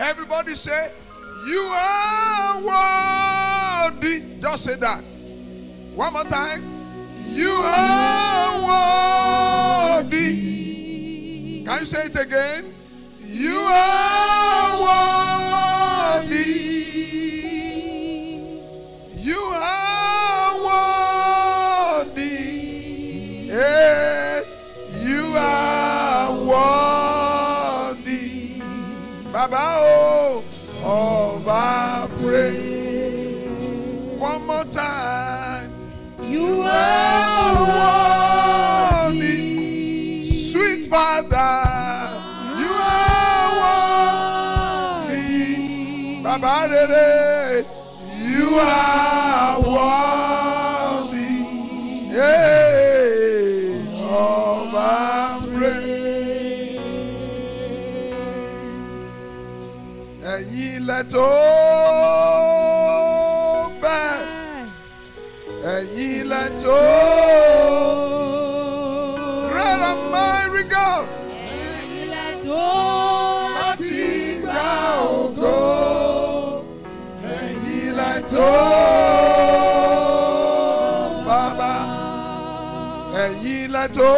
Everybody say, You are worthy. Just say that. One more time. You are worthy. Can you say it again? You are Ẹ̀yin lẹ tó bẹ́ẹ̀. Ẹ̀yin lẹ tó. Great and mighty God. Láti gba ògo. Ẹ̀yin lẹ tó. Bàbá. Ẹ̀yin lẹ tó.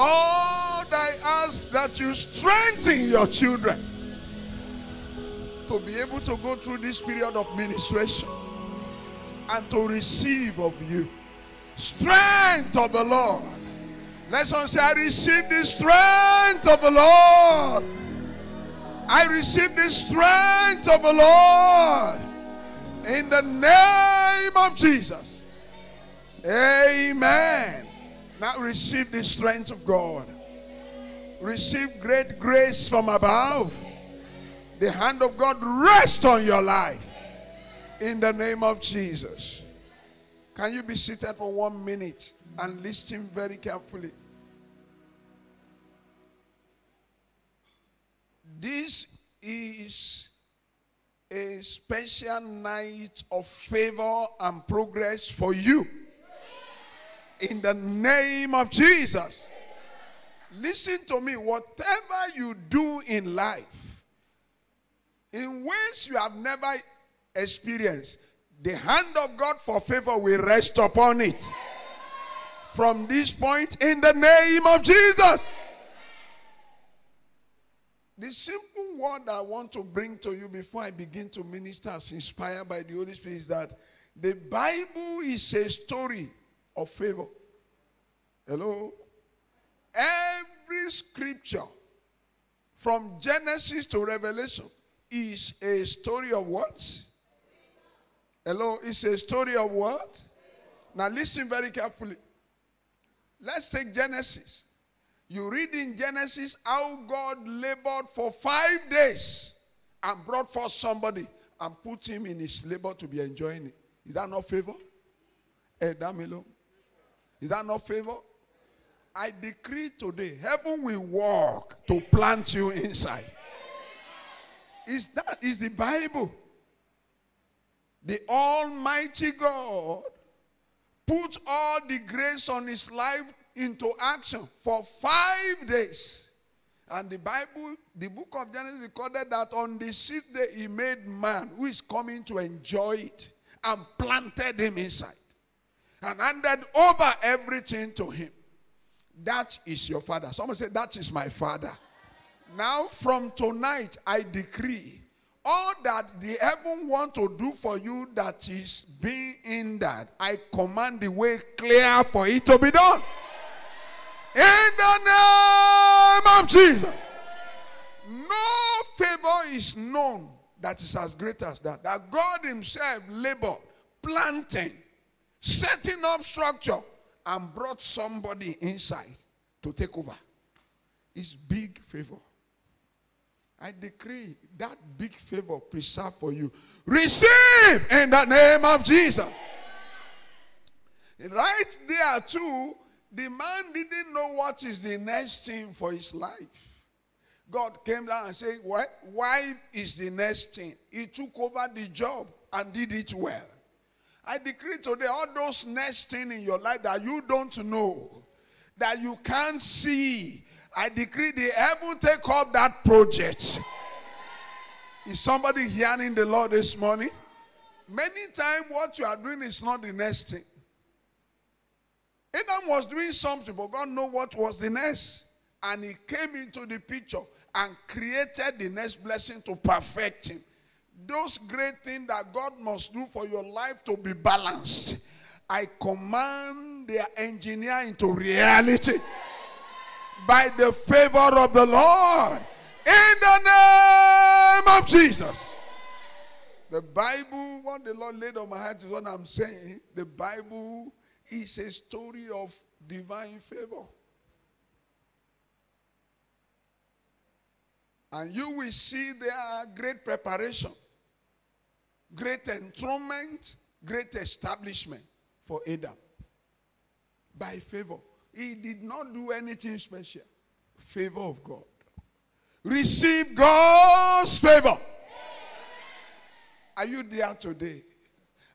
Lord, I ask that you strengthen your children to be able to go through this period of ministration and to receive of you. Strength of the Lord. Let someone say, I receive the strength of the Lord. I receive the strength of the Lord. In the name of Jesus. Amen. Now receive the strength of God. Receive great grace from above. The hand of God rest on your life. In the name of Jesus. Can you be seated for one minute and listen very carefully? This is a special night of favor and progress for you. In the name of Jesus. Listen to me. Whatever you do in life, in ways you have never experienced, the hand of God for favor will rest upon it. From this point, in the name of Jesus. The simple word I want to bring to you before I begin to minister as inspired by the Holy Spirit is that the Bible is a story of favor. Hello? Every scripture from Genesis to Revelation is a story of what? Hello? It's a story of what? Now listen very carefully. Let's take Genesis. You read in Genesis how God labored for five days and brought forth somebody and put him in his labor to be enjoying it. Is that not favor? Hey, Damilo. Is that not favor? I decree today, heaven will walk to plant you inside. Is that is the Bible? The Almighty God put all the grace on his life into action for five days. And the Bible, the book of Genesis recorded that on the sixth day he made man who is coming to enjoy it and planted him inside and handed over everything to him. That is your father. Someone said, That is my father. Now, from tonight, I decree all that the heaven want to do for you that is being hindered, I command the way clear for it to be done. In the name of Jesus. No favor is known that is as great as that. That God Himself labored, planting, setting up structure, and brought somebody inside to take over. It's big favor. I decree that big favor preserved for you. Receive in the name of Jesus. Right there, too, the man didn't know what is the next thing for his life. God came down and said, What? Wife is the next thing. He took over the job and did it well. I decree today all those next things in your life that you don't know, that you can't see. I decree the heaven take up that project. Is somebody hearing the Lord this morning? Many times what you are doing is not the next thing. Adam was doing something, but God knew what was the next. And he came into the picture and created the next blessing to perfect him. Those great things that God must do for your life to be balanced. I command their engineer into reality by the favor of the Lord in the name of Jesus. The Bible, what the Lord laid on my heart is what I'm saying. The Bible is a story of divine favor. And you will see there are great preparation, great enthronement, great establishment for Adam. By favor. He did not do anything special. Favor of God. Receive God's favor. Are you there today?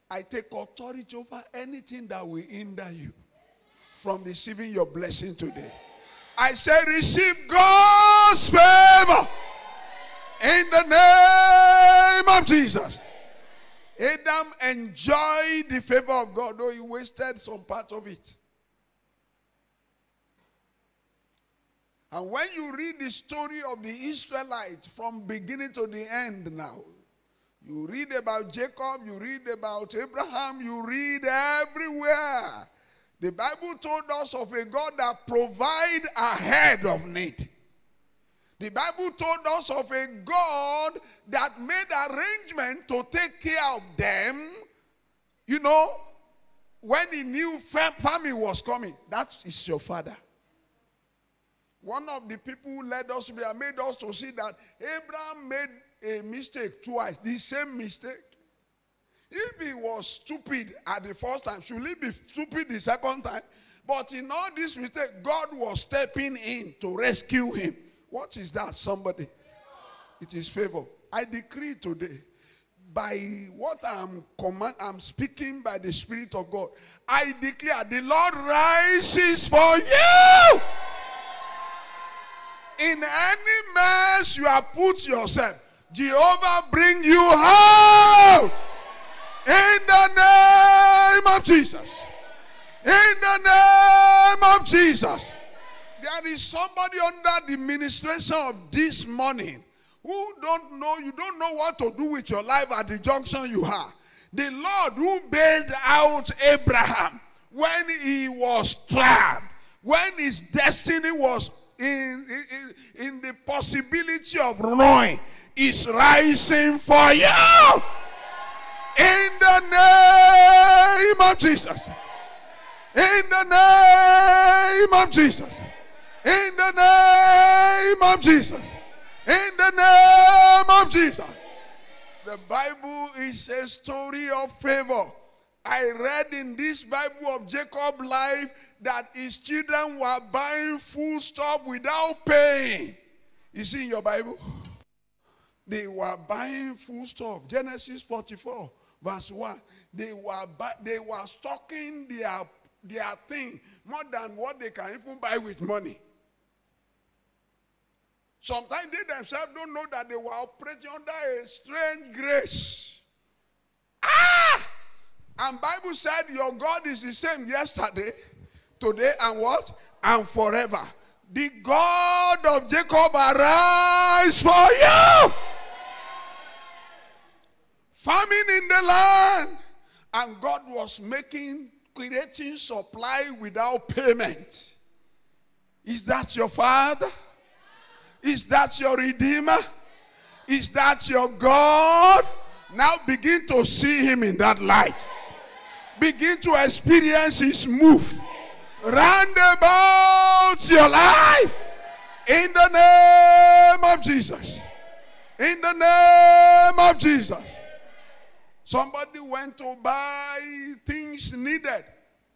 I take authority over anything that will hinder you from receiving your blessing today. I say, receive God's favor in the name of Jesus. Adam enjoyed the favor of God, though he wasted some part of it. And when you read the story of the Israelites from beginning to the end now, you read about Jacob, you read about Abraham, you read everywhere. The Bible told us of a God that provide ahead of need. The Bible told us of a God that made arrangement to take care of them. You know, when he knew famine was coming, that is your father. One of the people who led us be made us to see that Abraham made a mistake twice, the same mistake. If he was stupid at the first time, should he be stupid the second time? But in all this mistake, God was stepping in to rescue him. What is that, somebody? It is favor. I decree today, by what I'm command, I'm speaking by the Spirit of God. I declare the Lord rises for you. In any mess you have put yourself, Jehovah bring you out. In the name of Jesus. In the name of Jesus. There is somebody under the ministration of this morning who don't know, you don't know what to do with your life at the junction you are. The Lord who bailed out Abraham when he was trapped, when his destiny was in, in, in the possibility of ruin, is rising for you. In the name of Jesus. In the name of Jesus. In the name of Jesus. In the name of Jesus. The Bible is a story of favor. I read in this Bible of Jacob's life that his children were buying food stuff without paying. You see in your Bible? They were buying food stuff. Genesis 44, verse 1. They were, they were stocking their, their thing more than what they can even buy with money. Sometimes they themselves don't know that they were operating under a strange grace. Ah! And Bible said your God is the same yesterday, today, and what? And forever. The God of Jacob arise for you. Famine in the land. And God was making, creating supply without payment. Is that your father? Is that your redeemer? Is that your God? Now begin to see him in that light. Begin to experience his move round about your life in the name of Jesus. In the name of Jesus. Somebody went to buy things needed,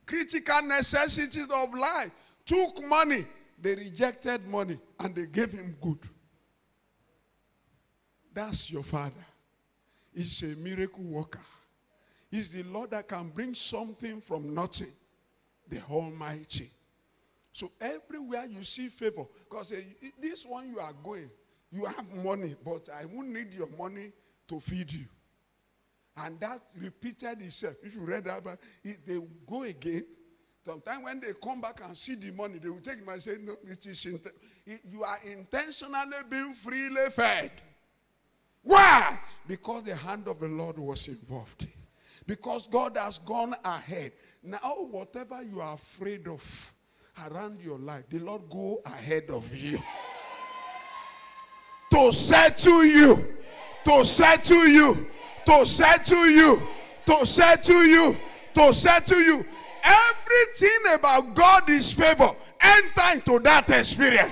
critical necessities of life, took money. They rejected money and they gave him good. That's your father. He's a miracle worker. He's the Lord that can bring something from nothing, the Almighty. So everywhere you see favor, because eh, this one you are going, you have money, but I won't need your money to feed you. And that repeated itself. If you read that, they go again. Sometimes when they come back and see the money, they will take money and say, No, it is you are intentionally being freely fed. Why? Because the hand of the Lord was involved. Because God has gone ahead. Now, whatever you are afraid of around your life, the Lord go ahead of you. To settle you. To settle you to settle you, to settle you, to settle you. Everything about God is favor. Enter into that experience.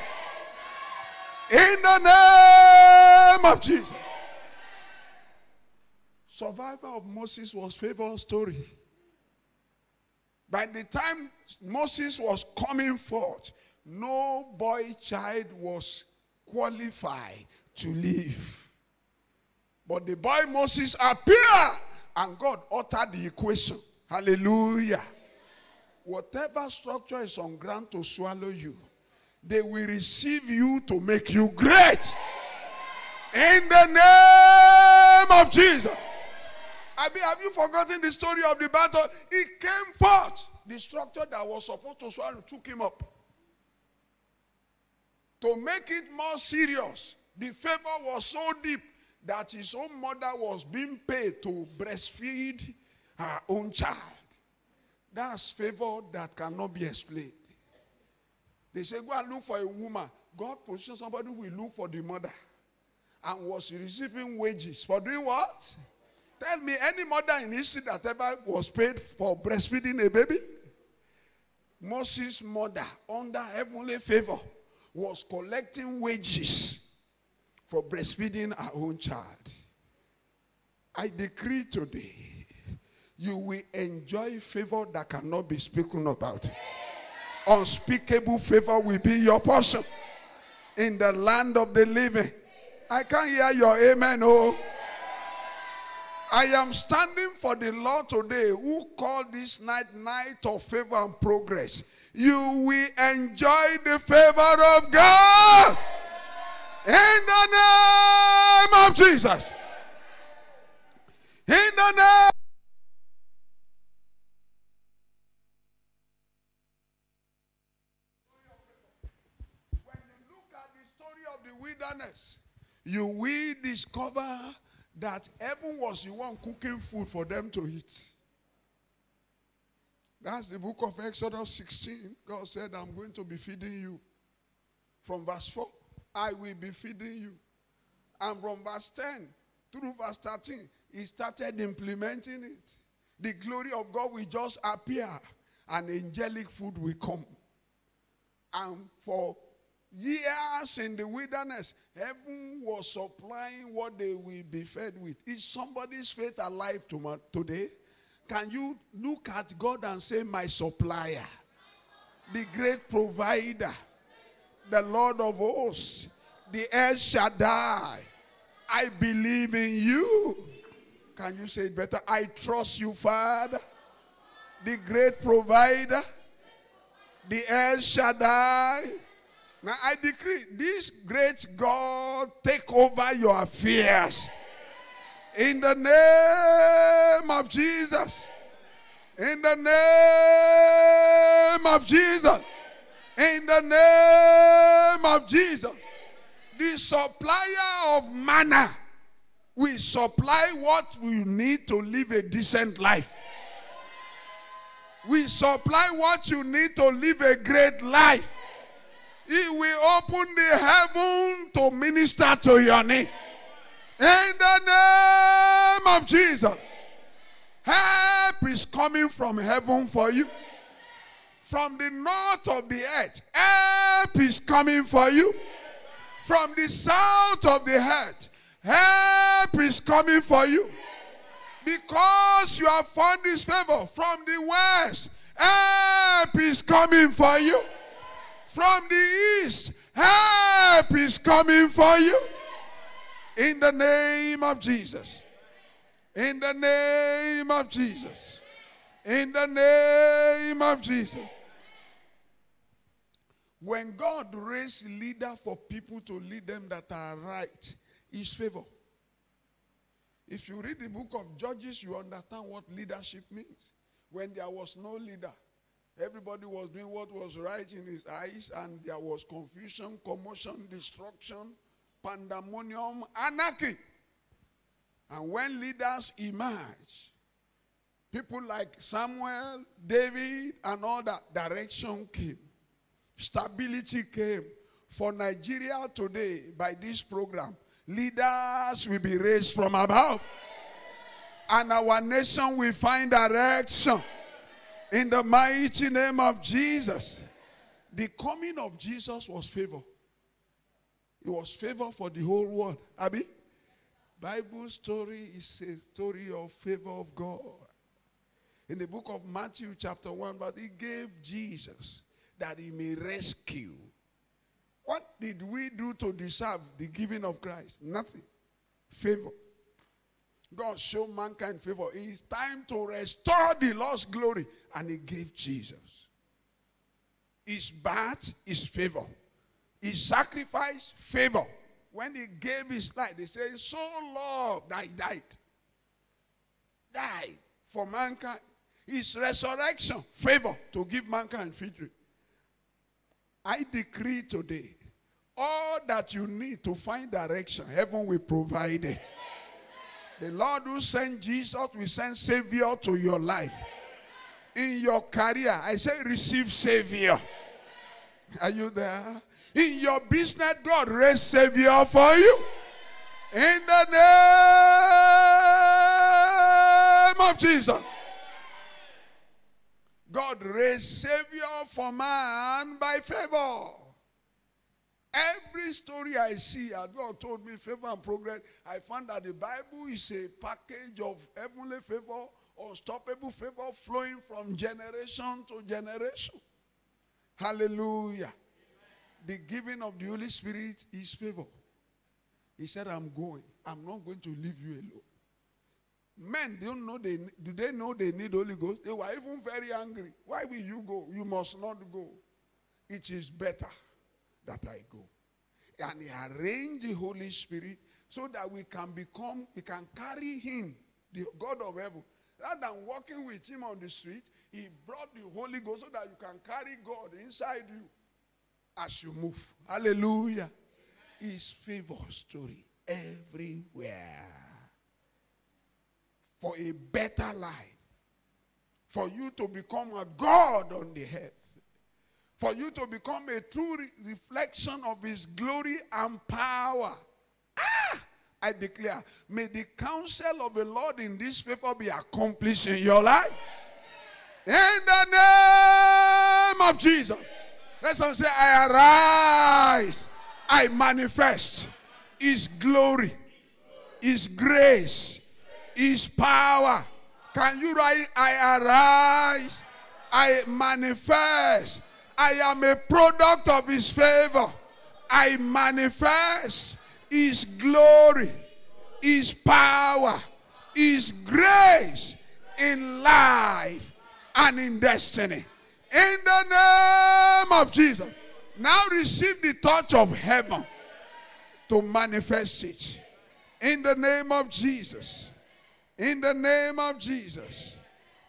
In the name of Jesus. Survival of Moses was favor story. By the time Moses was coming forth, no boy child was qualified to live. But the boy Moses appeared and God uttered the equation. Hallelujah. Whatever structure is on ground to swallow you, they will receive you to make you great. In the name of Jesus. I mean, have you forgotten the story of the battle? It came forth. The structure that was supposed to swallow took him up. To make it more serious, the favor was so deep that his own mother was being paid to breastfeed her own child. That's favor that cannot be explained. They say, go and look for a woman. God positioned somebody who will look for the mother and was receiving wages for doing what? Tell me any mother in history that ever was paid for breastfeeding a baby? Moses' mother, under heavenly favor, was collecting wages for breastfeeding her own child. I decree today, you will enjoy favor that cannot be spoken about. Unspeakable favor will be your portion in the land of the living. I can't hear your amen, oh. I am standing for the Lord today who called this night night of favor and progress. You will enjoy the favor of God. In the name of Jesus. In the name When you look at the story of the wilderness, you will discover that heaven was the one cooking food for them to eat. That's the book of Exodus 16. God said, I'm going to be feeding you. From verse 4. I will be feeding you. And from verse 10 through verse 13, he started implementing it. The glory of God will just appear, and angelic food will come. And for years in the wilderness, heaven was supplying what they will be fed with. Is somebody's faith alive today? Can you look at God and say, My supplier, the great provider? the Lord of hosts, the El Shaddai. I believe in you. Can you say it better? I trust you, Father, the great provider, the El Shaddai. Now I decree this great God take over your affairs. In the name of Jesus. In the name of Jesus. In the name of Jesus. The supplier of manna will supply what we need to live a decent life. We supply what you need to live a great life. He will open the heaven to minister to your need. In the name of Jesus. Help is coming from heaven for you from the north of the earth. Help is coming for you. From the south of the earth. help is coming for you. Because you have found this favor from the west, help is coming for you. From the east, help is coming for you. In the name of Jesus. In the name of Jesus. In the name of Jesus. When God raised leader for people to lead them that are right, is favor. If you read the book of Judges, you understand what leadership means. When there was no leader, everybody was doing what was right in his eyes, and there was confusion, commotion, destruction, pandemonium, anarchy. And when leaders emerge, people like Samuel, David, and all that, direction came, stability came. For Nigeria today, by this program, leaders will be raised from above. And our nation will find direction. In the mighty name of Jesus. The coming of Jesus was favor. It was favor for the whole world. Abby? Bible story is a story of favor of God. In the book of Matthew, chapter 1, but he gave Jesus that he may rescue. What did we do to deserve the giving of Christ? Nothing. Favor. God showed mankind favor. It's time to restore the lost glory. And he gave Jesus. His birth is favor. His sacrifice, favor. When he gave his life, they say, so loved that he died. Died for mankind. His resurrection, favor to give mankind victory. I decree today, all that you need to find direction, heaven will provide it. The Lord who sent Jesus will send Savior to your life. In your career, I say receive Savior. Are you there? In your business, God raise Savior for you. In the name of Jesus. God raise Savior for man by favor. Every story I see, as God told me, favor and progress, I found that the Bible is a package of heavenly favor, unstoppable favor flowing from generation to generation. Hallelujah. The giving of the Holy Spirit is favor. He said, I'm going. I'm not going to leave you alone. Men don't know they do they know they need Holy Ghost? They were even very angry. Why will you go? You must not go. It is better that I go. And he arranged the Holy Spirit so that we can become, we can carry him, the God of heaven. Rather than walking with him on the street, he brought the Holy Ghost so that you can carry God inside you as you move. Hallelujah. His favor story everywhere. For a better life. For you to become a God on the earth for you to become a true re- reflection of his glory and power. Ah! I declare, may the counsel of the Lord in this favor be accomplished in your life. In the name of Jesus. let's someone say, I arise. I manifest his glory, his grace, his power. Can you write, I arise. I manifest I am a product of his favor. I manifest his glory, his power, his grace in life and in destiny. In the name of Jesus. Now receive the touch of heaven to manifest it. In the name of Jesus. In the name of Jesus.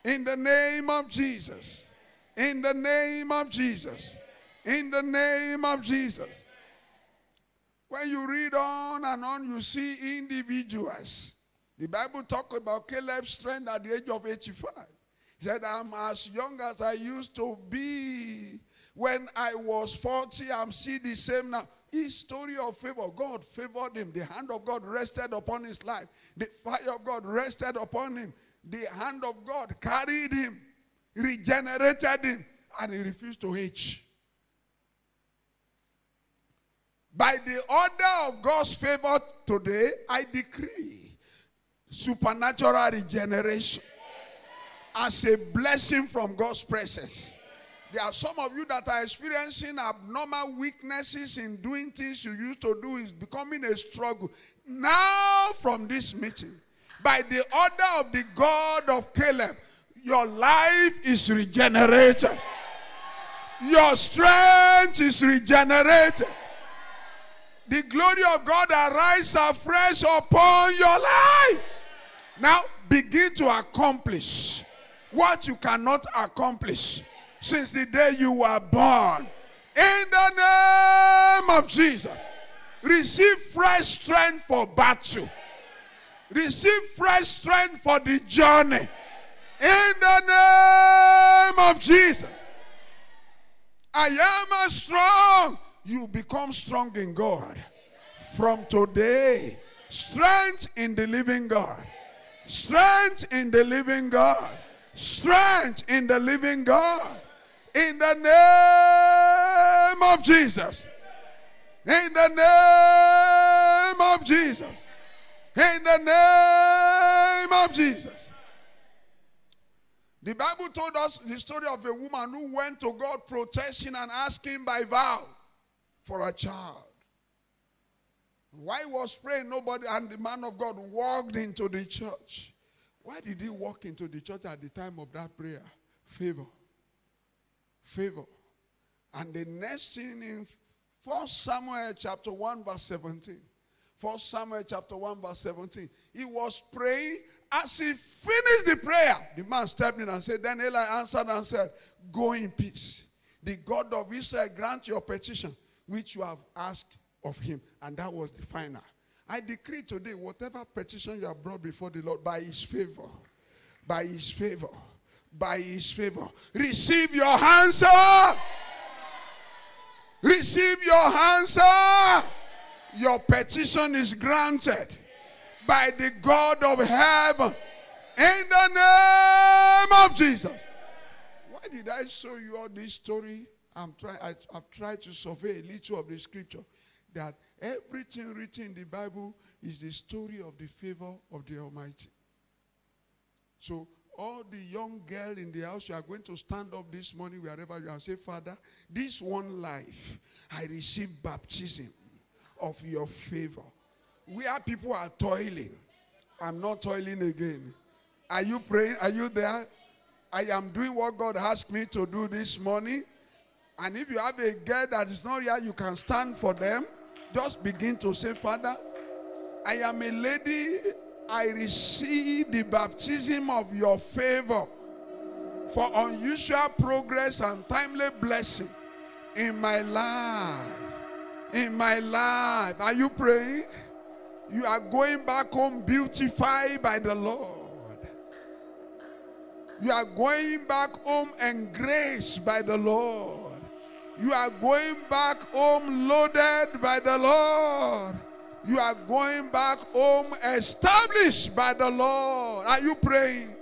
In the name of Jesus. In the name of Jesus. In the name of Jesus. When you read on and on, you see individuals. The Bible talk about Caleb's strength at the age of 85. He said, I'm as young as I used to be. When I was 40, I'm still the same now. His story of favor, God favored him. The hand of God rested upon his life. The fire of God rested upon him. The hand of God carried him regenerated him, and he refused to age. By the order of God's favor today, I decree supernatural regeneration as a blessing from God's presence. There are some of you that are experiencing abnormal weaknesses in doing things you used to do is becoming a struggle. Now, from this meeting, by the order of the God of Caleb, your life is regenerated. Your strength is regenerated. The glory of God arise afresh upon your life. Now begin to accomplish what you cannot accomplish since the day you were born. In the name of Jesus, receive fresh strength for battle. Receive fresh strength for the journey. In the name of Jesus. I am a strong. You become strong in God. From today, strength in the living God. Strength in the living God. Strength in the living God. In the name of Jesus. In the name of Jesus. In the name of Jesus. The Bible told us the story of a woman who went to God protesting and asking by vow for a child. Why was praying nobody and the man of God walked into the church? Why did he walk into the church at the time of that prayer? Favor. Favor. And the next thing in 1 Samuel chapter 1 verse 17. 1 Samuel chapter 1 verse 17. He was praying as he finished the prayer. The man stepped in and said, Then Eli answered and said, Go in peace. The God of Israel grant your petition, which you have asked of him. And that was the final. I decree today, whatever petition you have brought before the Lord, by his favor, by his favor, by his favor, receive your answer. Receive your answer. Your petition is granted by the God of heaven in the name of Jesus. Why did I show you all this story? I'm trying, I, have tried to survey a little of the scripture that everything written in the Bible is the story of the favor of the Almighty. So all the young girl in the house, you are going to stand up this morning wherever you are and say, Father, this one life, I receive baptism of your favor. Where people are toiling, I'm not toiling again. Are you praying? Are you there? I am doing what God asked me to do this morning. And if you have a girl that is not here, you can stand for them. Just begin to say, Father, I am a lady. I receive the baptism of your favor for unusual progress and timely blessing in my life. In my life. Are you praying? You are going back home beautified by the Lord. You are going back home engraced by the Lord. You are going back home loaded by the Lord. You are going back home established by the Lord. Are you praying?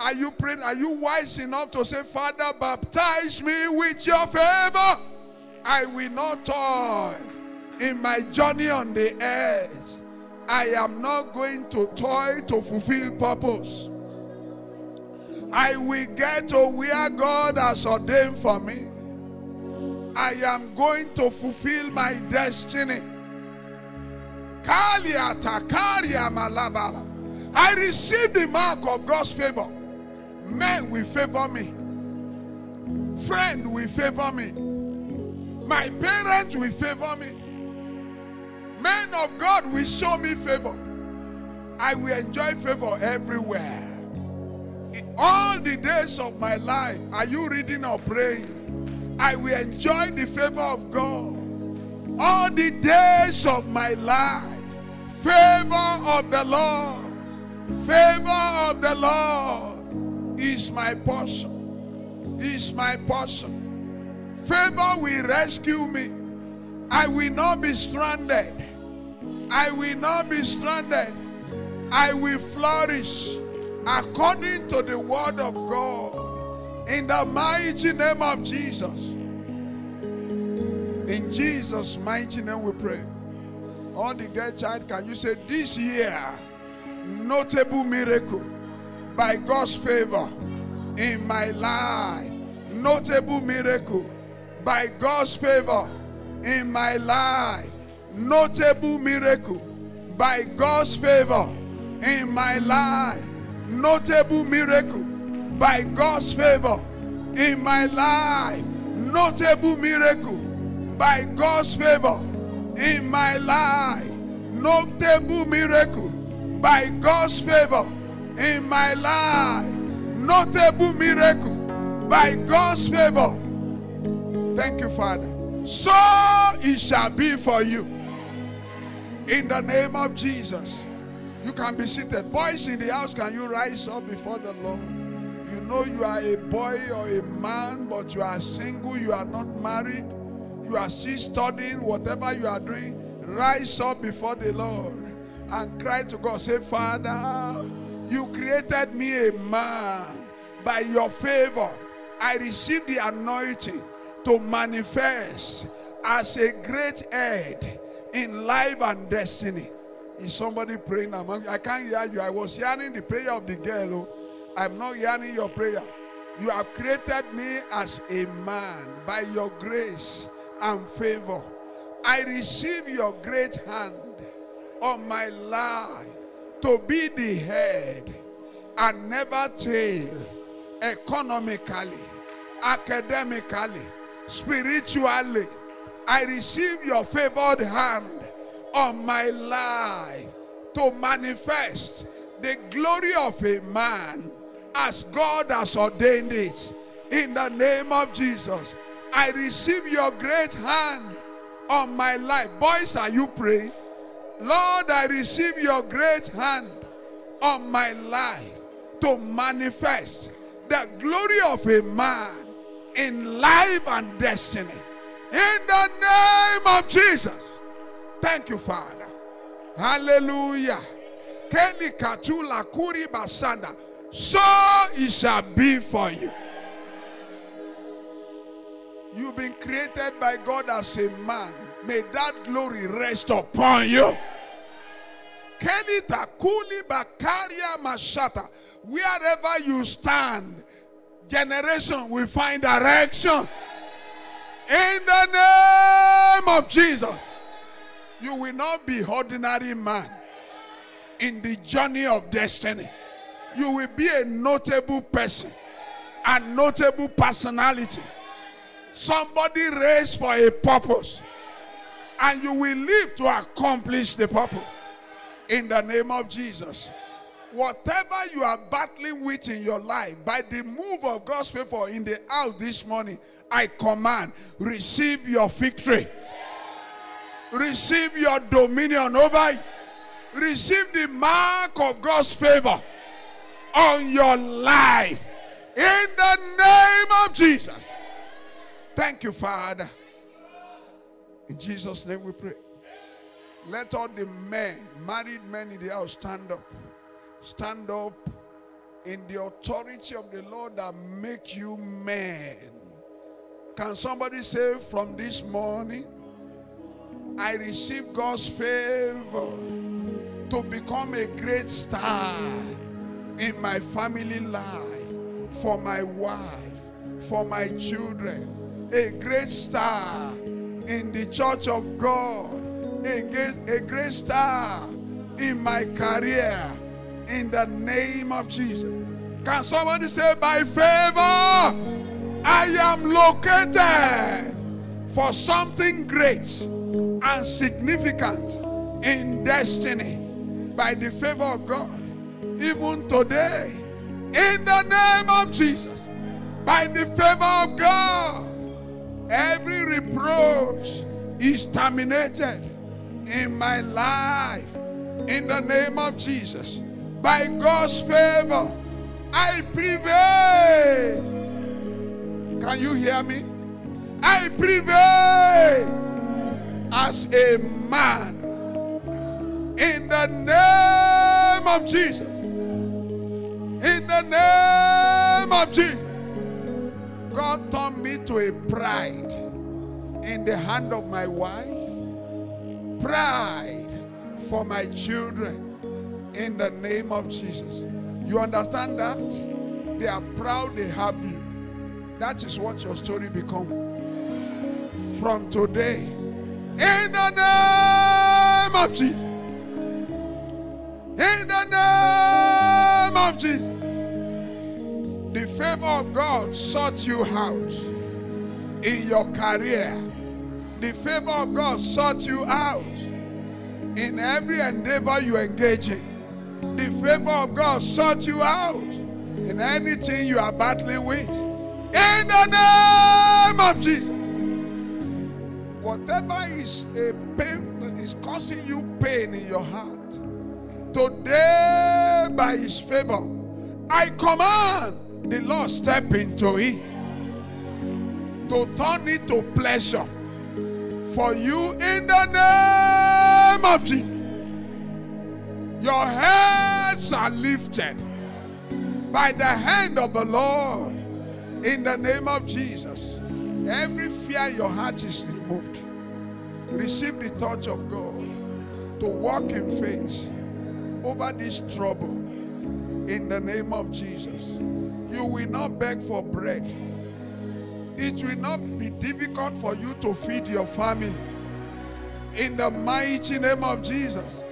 Are you praying? Are you wise enough to say, Father, baptize me with your favor? I will not toil in my journey on the earth. I am not going to toil to fulfill purpose. I will get to where God has ordained for me. I am going to fulfill my destiny. I receive the mark of God's favor. Men will favor me. Friend will favor me. My parents will favor me. Men of God will show me favor. I will enjoy favor everywhere. All the days of my life, are you reading or praying? I will enjoy the favor of God. All the days of my life, favor of the Lord, favor of the Lord is my portion. Is my portion. Favor will rescue me. I will not be stranded. I will not be stranded. I will flourish according to the word of God. In the mighty name of Jesus. In Jesus' mighty name we pray. All the girl child, can you say this year, notable miracle by God's favor in my life. Notable miracle by God's favor in my life. Notable miracle by God's favor in my life. Notable miracle by God's favor in my life. Notable miracle by God's favor in my life. Notable miracle by God's favor in my life. Notable miracle by God's favor. Thank you, Father. So it shall be for you. In the name of Jesus. You can be seated. Boys in the house, can you rise up before the Lord? You know you are a boy or a man, but you are single, you are not married, you are still studying, whatever you are doing, rise up before the Lord and cry to God. Say, Father, you created me a man. By your favor, I received the anointing to manifest as a great head in life and destiny. Is somebody praying among you? I can't hear you. I was hearing the prayer of the girl. Oh. I'm not hearing your prayer. You have created me as a man by your grace and favor. I receive your great hand on my life to be the head and never tail economically, academically, spiritually. I receive your favored hand on my life to manifest the glory of a man as God has ordained it. In the name of Jesus, I receive your great hand on my life. Boys, are you praying? Lord, I receive your great hand on my life to manifest the glory of a man in life and destiny. In the name of Jesus. Thank you, Father. Hallelujah. Kelly Katula Kuri Basanda. So it shall be for you. You've been created by God as a man. May that glory rest upon you. Kelly Takuli Bakaria Mashata. Wherever you stand, generation will find direction. In the name of Jesus. You will not be ordinary man in the journey of destiny. You will be a notable person, a notable personality. Somebody raised for a purpose. And you will live to accomplish the purpose. In the name of Jesus. Whatever you are battling with in your life, by the move of God's favor in the house this morning, I command, receive your victory. Receive your dominion over. Receive the mark of God's favor on your life. In the name of Jesus. Thank you, Father. In Jesus' name we pray. Let all the men, married men in the house, stand up. Stand up in the authority of the Lord that make you men. Can somebody say from this morning, I receive God's favor to become a great star in my family life, for my wife, for my children, a great star in the church of God, a great, a great star in my career, in the name of Jesus. Can somebody say, by favor, I am located for something great and significant in destiny by the favor of God. Even today, in the name of Jesus, by the favor of God, every reproach is terminated in my life. In the name of Jesus, by God's favor, I prevail. Can you hear me? I prevail as a man in the name of Jesus. In the name of Jesus. God turned me to a pride in the hand of my wife, pride for my children in the name of Jesus. You understand that? They are proud they have you. That is what your story become. From today, in the name of Jesus. In the of Jesus. The favor of God sorts you out in your career. The favor of God sorts you out in every endeavor you engage in. The favor of God sorts you out in anything you are battling with. In the name of Jesus. Whatever is a pain is causing you pain in your heart, today by his favor, I command the Lord step into it to turn it to pleasure for you in the name of Jesus. Your heads are lifted by the hand of the Lord in the name of Jesus. Every fear your heart is removed. Receive the touch of God to walk in faith over this trouble in the name of Jesus. You will not beg for bread. It will not be difficult for you to feed your family in the mighty name of Jesus.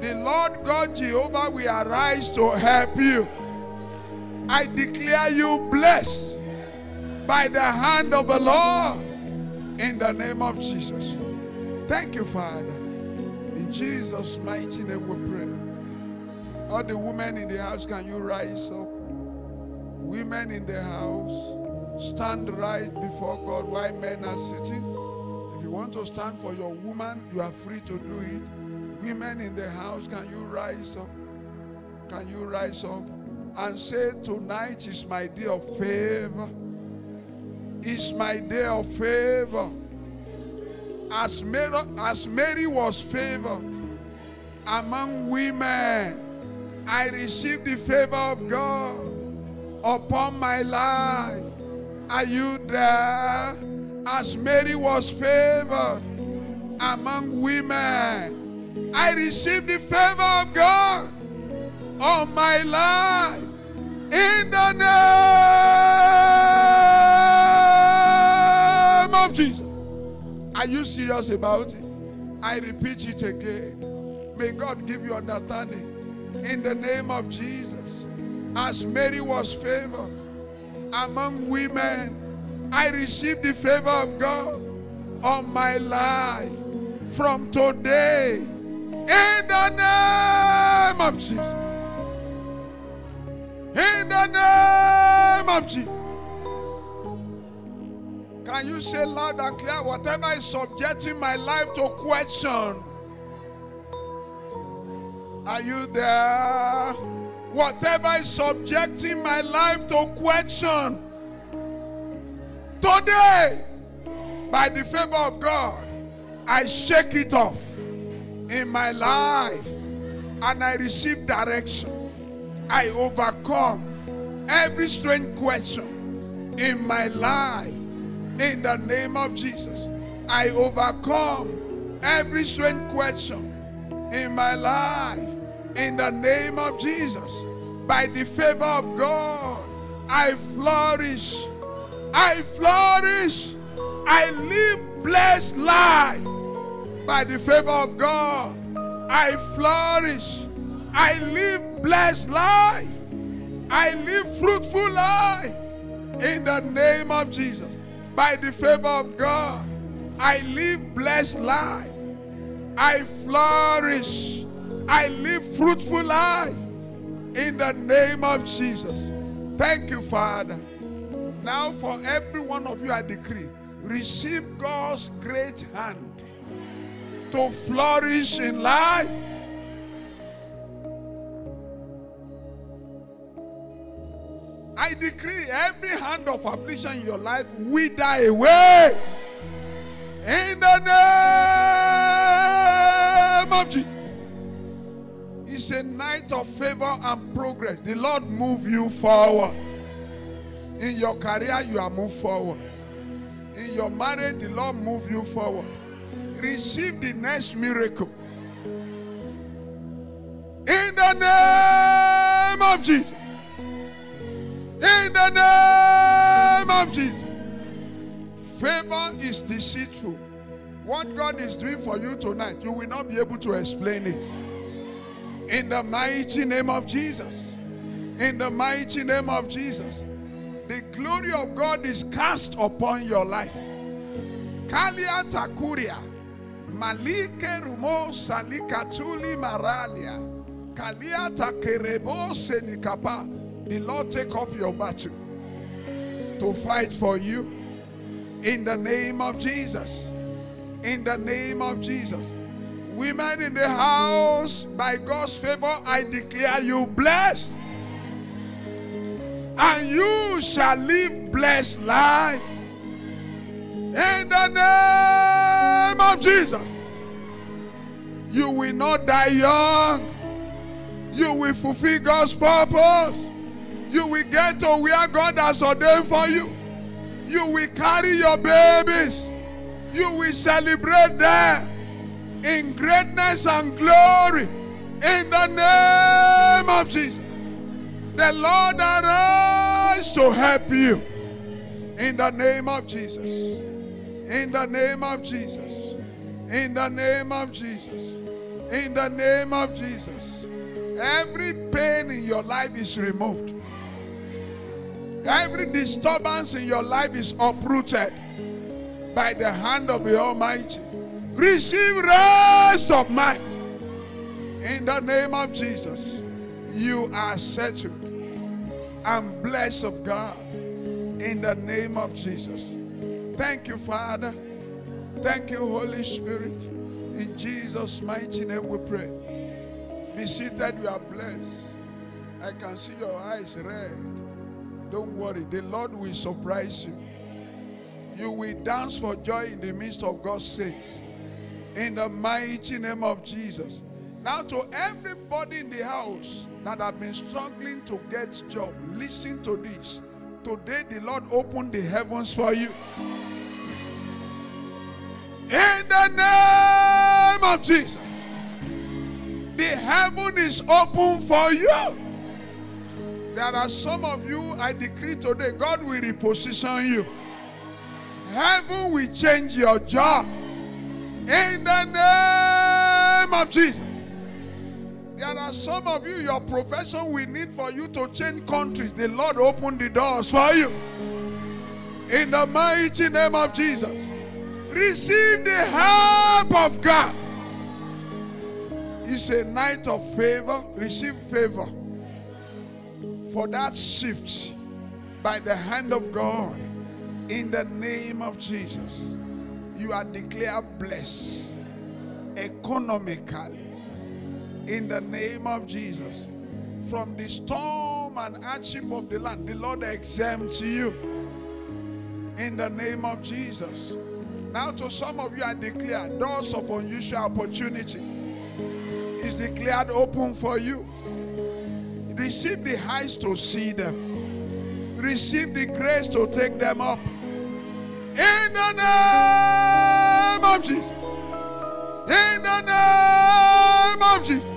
The Lord God Jehovah will arise to help you. I declare you blessed by the hand of the Lord in the name of Jesus. Thank you, Father. In Jesus' mighty name we pray. All the women in the house, can you rise up? Women in the house, stand right before God while men are sitting. If you want to stand for your woman, you are free to do it. Women in the house, can you rise up? Can you rise up and say, Tonight is my day of favor? It's my day of favor. As Mary, as Mary was favored among women, I received the favor of God upon my life. Are you there? As Mary was favored among women, I received the favor of God on my life in the name of Jesus. Are you serious about it? I repeat it again. May God give you understanding in the name of Jesus. As Mary was favored among women, I received the favor of God on my life from today in the name of Jesus. In the name of Jesus. Can you say loud and clear whatever is subjecting my life to question? Are you there? Whatever is subjecting my life to question. Today, by the favor of God, I shake it off in my life and I receive direction. I overcome every strange question in my life in the name of Jesus. I overcome every strange question in my life in the name of Jesus. By the favor of God, I flourish. I flourish. I live blessed life. By the favor of God, I flourish. I live blessed life. I live fruitful life in the name of Jesus. By the favor of God, I live blessed life. I flourish. I live fruitful life in the name of Jesus. Thank you, Father. Now, for every one of you, I decree receive God's great hand to flourish in life. I decree every hand of affliction in your life wither away. In the name of Jesus. It's a night of favor and progress. The Lord move you forward. In your career, you are moved forward. In your marriage, the Lord move you forward. Receive the next miracle. In the name of Jesus. In the name of Jesus. Favor is deceitful. What God is doing for you tonight, you will not be able to explain it. In the mighty name of Jesus. In the mighty name of Jesus. The glory of God is cast upon your life. Kalia takuria. Malike rumo salikatuli maralia. Kalia takerebo senikapa. The Lord take up your battle to fight for you. In the name of Jesus. In the name of Jesus. Women in the house, by God's favor, I declare you blessed. And you shall live blessed life. In the name of Jesus. You will not die young. You will fulfill God's purpose. You will get to where God has ordained for you. You will carry your babies. You will celebrate them in greatness and glory. In the name of Jesus. The Lord arise to help you. In the name of Jesus. In the name of Jesus. In the name of Jesus. In the name of Jesus. Every pain in your life is removed. Every disturbance in your life is uprooted by the hand of the Almighty. Receive rest of mind. In the name of Jesus, you are settled and blessed of God. In the name of Jesus. Thank you, Father. Thank you, Holy Spirit. In Jesus' mighty name we pray. Be seated, you are blessed. I can see your eyes red. Don't worry, the Lord will surprise you. You will dance for joy in the midst of God's saints. In the mighty name of Jesus. Now, to everybody in the house that have been struggling to get job, listen to this. Today, the Lord opened the heavens for you. In the name of Jesus. The heaven is open for you. There are some of you, I decree today, God will reposition you. Heaven will change your job. In the name of Jesus. There are some of you, your profession will need for you to change countries. The Lord opened the doors for you. In the mighty name of Jesus. Receive the help of God. It's a night of favor. Receive favor for that shift by the hand of God. In the name of Jesus, you are declared blessed economically. In the name of Jesus, from the storm and hardship of the land, the Lord exempts you. In the name of Jesus. Now, to some of you, I declare doors of unusual opportunity is declared open for you. Receive the eyes to see them. Receive the grace to take them up. In the name of Jesus. In the name of Jesus.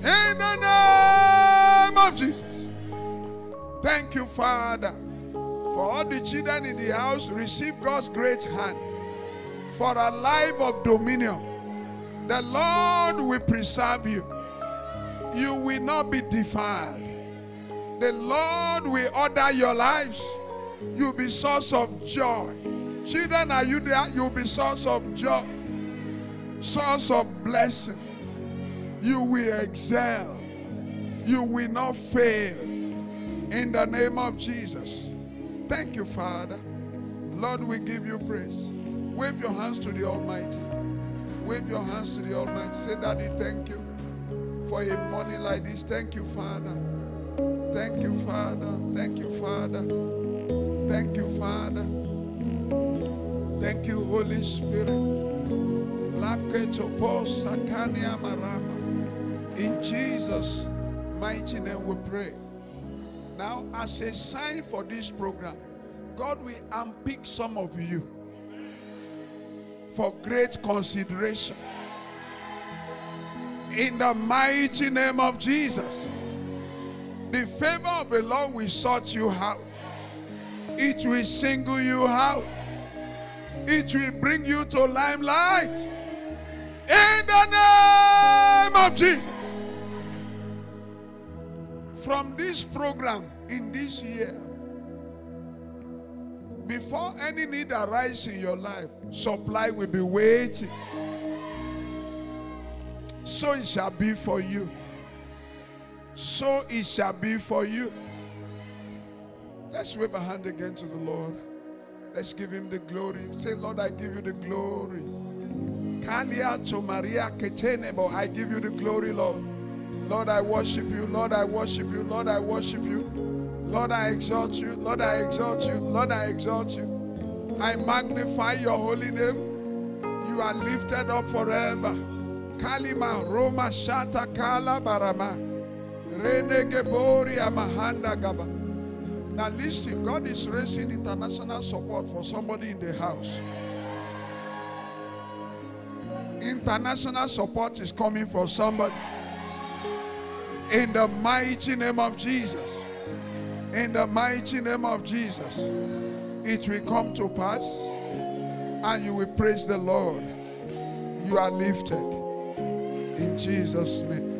In the name of Jesus. Thank you, Father. For all the children in the house, receive God's great hand for a life of dominion. The Lord will preserve you. You will not be defiled. The Lord will order your lives. You'll be source of joy. Children, are you there? You'll be source of joy, source of blessing. You will excel. You will not fail. In the name of Jesus. Thank you, Father. Lord, we give you praise. Wave your hands to the Almighty. Wave your hands to the Almighty. Say, Daddy, thank you for a morning like this. Thank you, Father. Thank you, Father. Thank you, Father. Thank you, Father. Thank you, Holy Spirit. In Jesus' mighty name we pray. Now, as a sign for this program, God will unpick some of you for great consideration. In the mighty name of Jesus, the favor of the Lord will sort you out. It will single you out. It will bring you to limelight. In the name of Jesus. From this program in this year, before any need arises in your life, supply will be waiting. So it shall be for you. So it shall be for you. Let's wave a hand again to the Lord. Let's give him the glory. Say, Lord, I give you the glory. Kalia to Maria Ketenebo. I give you the glory, Lord. Lord, I worship you. Lord, I worship you. Lord, I worship you. Lord, I exalt you. Lord, I exalt you. Lord, I exalt you. I magnify your holy name. You are lifted up forever. Kalima Roma Shata Kala Barama. Rene Gebori Amahanda Gaba. Now listen, God is raising international support for somebody in the house. International support is coming for somebody. In the mighty name of Jesus. In the mighty name of Jesus. It will come to pass and you will praise the Lord. You are lifted. In Jesus' name.